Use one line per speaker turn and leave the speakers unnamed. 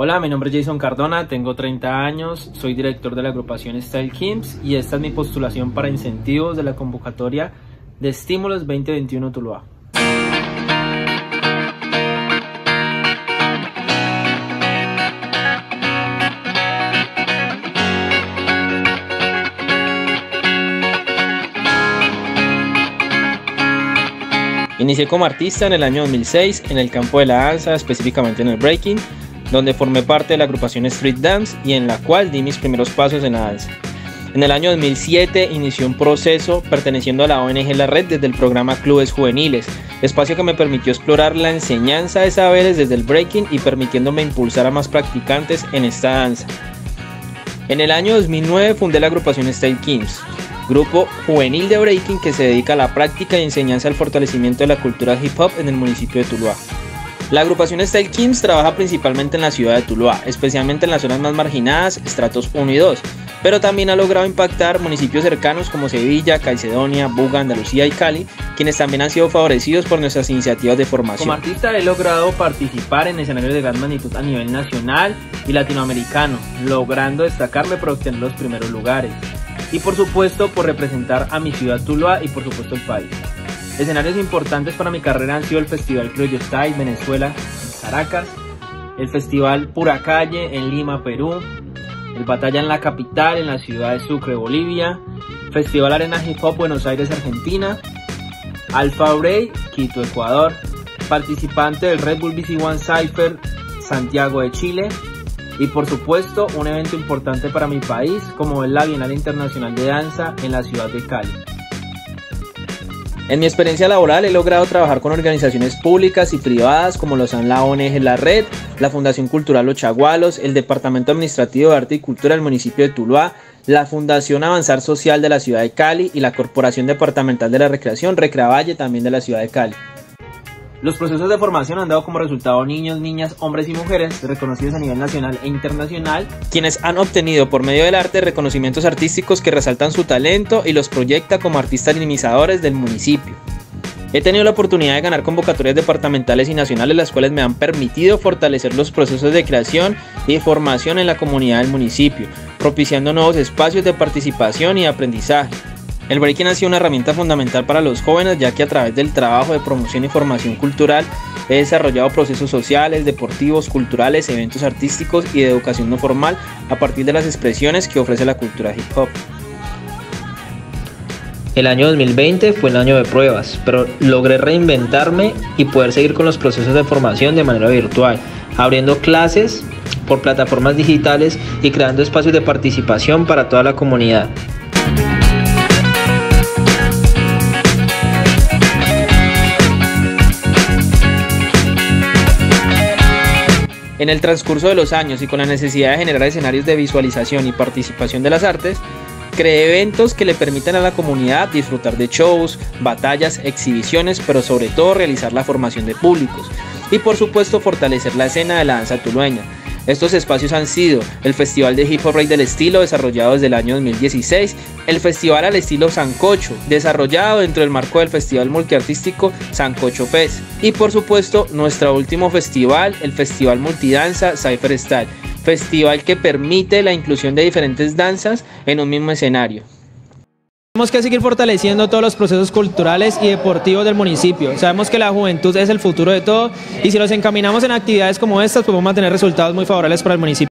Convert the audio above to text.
Hola, mi nombre es Jason Cardona, tengo 30 años, soy director de la agrupación Style Kims y esta es mi postulación para incentivos de la convocatoria de Estímulos 2021 Tuluá. Inicié como artista en el año 2006 en el campo de la danza, específicamente en el breaking, donde formé parte de la agrupación Street Dance y en la cual di mis primeros pasos en la danza. En el año 2007 inició un proceso perteneciendo a la ONG La Red desde el programa Clubes Juveniles, espacio que me permitió explorar la enseñanza de saberes desde el breaking y permitiéndome impulsar a más practicantes en esta danza. En el año 2009 fundé la agrupación Style Kings, grupo juvenil de breaking que se dedica a la práctica y enseñanza al fortalecimiento de la cultura hip hop en el municipio de Tuluá. La agrupación Style Kings trabaja principalmente en la ciudad de Tuluá, especialmente en las zonas más marginadas, estratos 1 y 2, pero también ha logrado impactar municipios cercanos como Sevilla, Calcedonia, Buga, Andalucía y Cali, quienes también han sido favorecidos por nuestras iniciativas de formación. Como artista he logrado participar en escenarios de gran magnitud a nivel nacional y latinoamericano, logrando destacarme por obtener los primeros lugares. Y por supuesto por representar a mi ciudad Tuluá y por supuesto el país. Escenarios importantes para mi carrera han sido el Festival Criollo Style Venezuela, Caracas, el Festival Pura Calle en Lima, Perú, el Batalla en la Capital en la ciudad de Sucre, Bolivia, Festival Arena Hip Hop Buenos Aires, Argentina, Alfa Bray, Quito, Ecuador, participante del Red Bull BC One Cypher, Santiago de Chile, y por supuesto un evento importante para mi país como es la Bienal Internacional de Danza en la ciudad de Cali. En mi experiencia laboral he logrado trabajar con organizaciones públicas y privadas como lo son la ONG La Red, la Fundación Cultural Los Chagualos, el Departamento Administrativo de Arte y Cultura del municipio de Tuluá, la Fundación Avanzar Social de la ciudad de Cali y la Corporación Departamental de la Recreación Recreavalle también de la ciudad de Cali. Los procesos de formación han dado como resultado niños, niñas, hombres y mujeres reconocidos a nivel nacional e internacional, quienes han obtenido por medio del arte reconocimientos artísticos que resaltan su talento y los proyecta como artistas dinamizadores del municipio. He tenido la oportunidad de ganar convocatorias departamentales y nacionales las cuales me han permitido fortalecer los procesos de creación y formación en la comunidad del municipio, propiciando nuevos espacios de participación y aprendizaje. El breaking ha sido una herramienta fundamental para los jóvenes ya que a través del trabajo de promoción y formación cultural he desarrollado procesos sociales, deportivos, culturales, eventos artísticos y de educación no formal a partir de las expresiones que ofrece la cultura hip hop. El año 2020 fue el año de pruebas, pero logré reinventarme y poder seguir con los procesos de formación de manera virtual, abriendo clases por plataformas digitales y creando espacios de participación para toda la comunidad. En el transcurso de los años y con la necesidad de generar escenarios de visualización y participación de las artes, creé eventos que le permitan a la comunidad disfrutar de shows, batallas, exhibiciones, pero sobre todo realizar la formación de públicos. Y por supuesto fortalecer la escena de la danza tulueña, estos espacios han sido el Festival de Hip Hop Rey del Estilo, desarrollado desde el año 2016, el Festival al Estilo Sancocho, desarrollado dentro del marco del Festival Multiartístico Sancocho Fest, y por supuesto nuestro último festival, el Festival Multidanza Cypher Style, festival que permite la inclusión de diferentes danzas en un mismo escenario. Tenemos que seguir fortaleciendo todos los procesos culturales y deportivos del municipio. Sabemos que la juventud es el futuro de todo y si los encaminamos en actividades como estas, pues vamos a tener resultados muy favorables para el municipio.